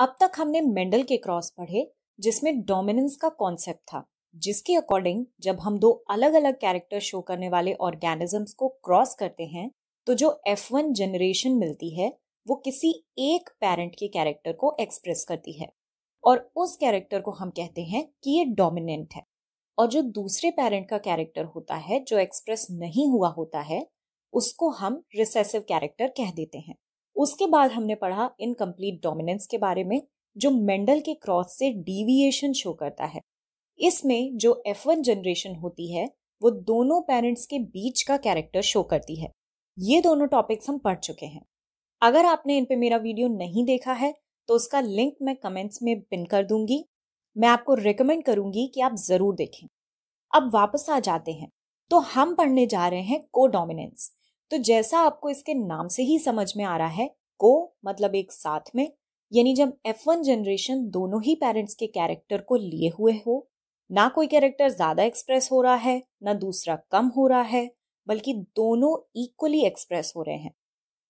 अब तक हमने मेंडल के क्रॉस पढ़े, जिसमें डोमिनेंस का कॉन्सेप्ट था, जिसके अकॉर्डिंग जब हम दो अलग अलग कैरेक्टर शो करने वाले ऑर्गेनिजम्स को क्रॉस करते हैं तो जो F1 जनरेशन मिलती है, वो किसी एक पेरेंट के कैरेक्टर को एक्सप्रेस करती है। और उस कैरेक्टर को हम कहते हैं कि ये डोमिनेंट है। और जो दूसरे पेरेंट का कैरेक्टर होता है, जो एक्सप्रेस नहीं हुआ होता है, उसको हम रिसेसिव कैरेक्टर कह देते हैं। उसके बाद हमने पढ़ा इनकम्प्लीट डोमिनेंस के बारे में, जो मेंडल के क्रॉस से डिविएशन शो करता है। इसमें जो एफ़ वन जनरेशन होती है, वो दोनों पेरेंट्स के बीच का कैरेक्टर शो करती है। ये दोनों टॉपिक्स हम पढ़ चुके हैं। अगर आपने इन पे मेरा वीडियो नहीं देखा है तो उसका लिंक मैं कमेंट्स में पिन कर दूँगी। मैं आपको रिकमेंड करूँगी कि आप ज़रूर देखें। अब वापस आ जाते हैं। तो हम पढ़ने जा रहे हैं को डोमिनेंस तो जैसा आपको इसके नाम से ही समझ में आ रहा है, को मतलब एक साथ में, यानी जब F1 जनरेशन दोनों ही पेरेंट्स के कैरेक्टर को लिए हुए हो, ना कोई कैरेक्टर ज़्यादा एक्सप्रेस हो रहा है, ना दूसरा कम हो रहा है, बल्कि दोनों इक्वली एक्सप्रेस हो रहे हैं।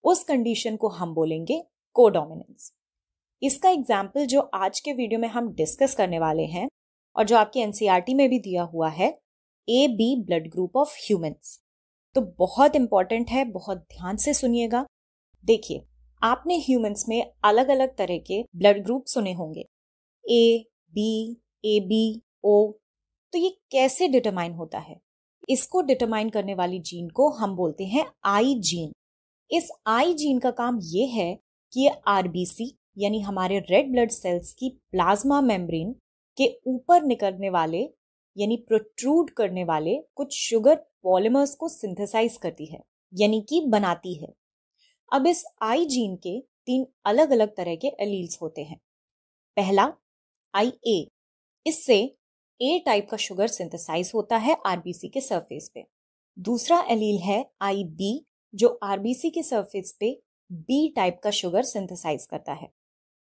उस कंडीशन को हम बोलेंगे कोडोमिनेंस इसका एग्ज़ाम्पल जो आज के वीडियो में हम डिस्कस करने वाले हैं, और जो आपके एनसीईआरटी में भी दिया हुआ है A B blood group of humans तो बहुत इंपॉर्टेंट है, बहुत ध्यान से सुनिएगा। देखिए, आपने ह्यूमंस में अलग अलग तरह के ब्लड ग्रुप सुने होंगे। A B A B O तो ये कैसे डिटरमाइन होता है? इसको डिटरमाइन करने वाली जीन को हम बोलते हैं आई जीन इस आई जीन का काम ये है कि ये आरबीसी यानी हमारे रेड ब्लड सेल्स की प्लाज्मा मेम्ब्रेन के ऊपर निकलने वाले यानी प्रोट्रूड करने वाले कुछ शुगर पॉलीमर्स को सिंथेसाइज करती है, यानी कि बनाती है। अब इस आई जीन के तीन अलग अलग तरह के एलील्स होते हैं। पहला आई ए इससे ए टाइप का शुगर सिंथेसाइज होता है आरबीसी के सरफेस पे। दूसरा एलील है आई बी जो आरबीसी के सरफेस पे बी टाइप का शुगर सिंथेसाइज करता है।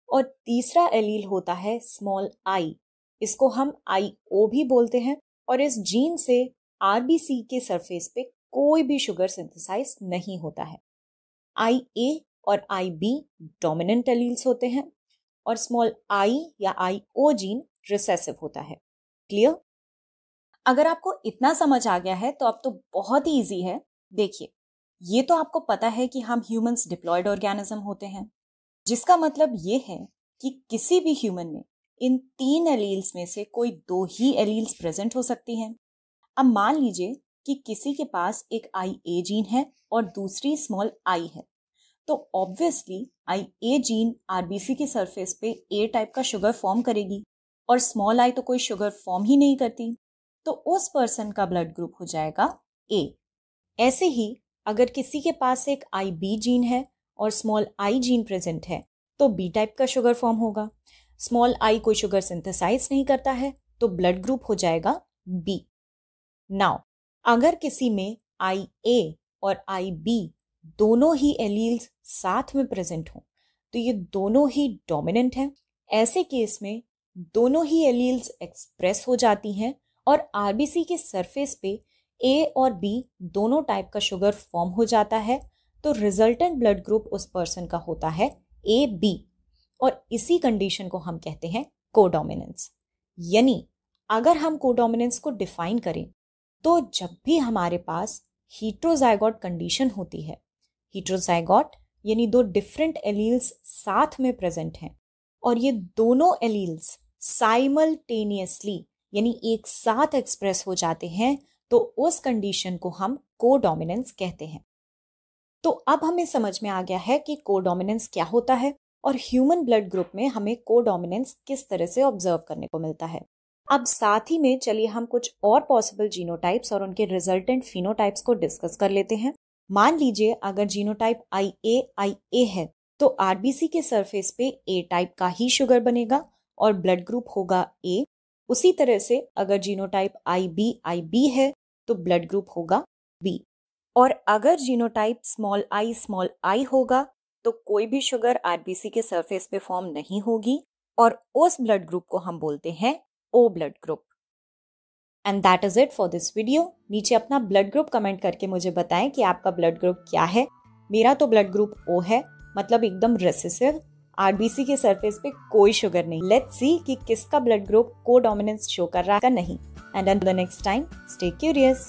और तीसरा एलील होता है स्मॉल आई इसको हम आई ओ भी बोलते हैं और इस जीन से आरबीसी के सरफेस पे कोई भी शुगर सिंथेसाइज नहीं होता है। आई ए और आई बी डोमिनेंट एलील्स होते हैं और स्मॉल आई या आई ओ जीन रिसेसिव होता है। क्लियर अगर आपको इतना समझ आ गया है तो अब तो बहुत ही इजी है। देखिए, ये तो आपको पता है कि हम ह्यूमंस डिप्लॉयड ऑर्गेनिज्म होते हैं, जिसका मतलब ये है कि किसी भी ह्यूमन में इन तीन एलील्स में से कोई दो ही एलील्स प्रेजेंट हो सकती हैं। अब मान लीजिए कि किसी के पास एक आई ए जीन है और दूसरी स्मॉल आई है तो obviously I A gene RBC के सरफेस पे ए टाइप का शुगर फॉर्म करेगी और स्मॉल आई तो कोई शुगर फॉर्म ही नहीं करती। तो उस पर्सन का ब्लड ग्रुप हो जाएगा ए। ऐसे ही अगर किसी के पास एक आई बी जीन है और स्मॉल आई जीन प्रेजेंट है तो बी टाइप का शुगर फॉर्म होगा। स्मॉल आई कोई शुगर सिंथेसाइज नहीं करता है तो ब्लड ग्रुप हो जाएगा बी नाउ अगर किसी में आई ए और आई बी दोनों ही एलील्स साथ में प्रेजेंट हो तो ये दोनों ही डोमिनेंट हैं। ऐसे केस में दोनों ही एलील्स एक्सप्रेस हो जाती हैं और आरबीसी के सरफेस पे ए और बी दोनों टाइप का शुगर फॉर्म हो जाता है तो रिजल्टेंट ब्लड ग्रुप उस पर्सन का होता है ए बी और इसी कंडीशन को हम कहते हैं कोडोमिनेंस यानी, अगर हम कोडोमिनेंस को डिफाइन करें तो जब भी हमारे पास हीट्रोजाइगॉट कंडीशन होती है हीट्रोजाइगॉट यानी दो डिफरेंट एलील्स साथ में प्रेजेंट हैं, और ये दोनों एलील्स साइमल्टेनियसली यानी एक साथ एक्सप्रेस हो जाते हैं तो उस कंडीशन को हम कोडोमिनेंस कहते हैं. तो अब हमें समझ में आ गया है कि कोडोमिनेंस क्या होता है। और ह्यूमन ब्लड ग्रुप में हमें कोडोमिनेंस किस तरह से ऑब्ज़र्व करने को मिलता है। अब साथ ही में चलिए हम कुछ और पॉसिबल जीनोटाइप्स और उनके रिजल्टेंट फिनोटाइप्स को डिस्कस कर लेते हैं। मान लीजिए अगर जीनोटाइप आई ए आई ए है तो आरबीसी के सरफेस पे ए टाइप का ही शुगर बनेगा और ब्लड ग्रुप होगा ए उसी तरह से अगर genotype I B I B है तो ब्लड ग्रुप होगा बी और अगर genotype small I small I होगा तो कोई भी शुगर आरबीसी के सरफेस पे फॉर्म नहीं होगी और उस ब्लड ग्रुप को हम बोलते हैं O blood group. And that is it for this video नीचे अपना ब्लड ग्रुप कमेंट करके मुझे बताएँ कि आपका ब्लड ग्रुप क्या है। मेरा तो ब्लड ग्रुप ओ है मतलब एकदम रेसिसिव आरबीसी के सरफेस पे कोई शुगर नहीं। लेट सी कि किसका ब्लड ग्रुप को डोमिनेंस शो कर रहा है नहीं। And the next time stay curious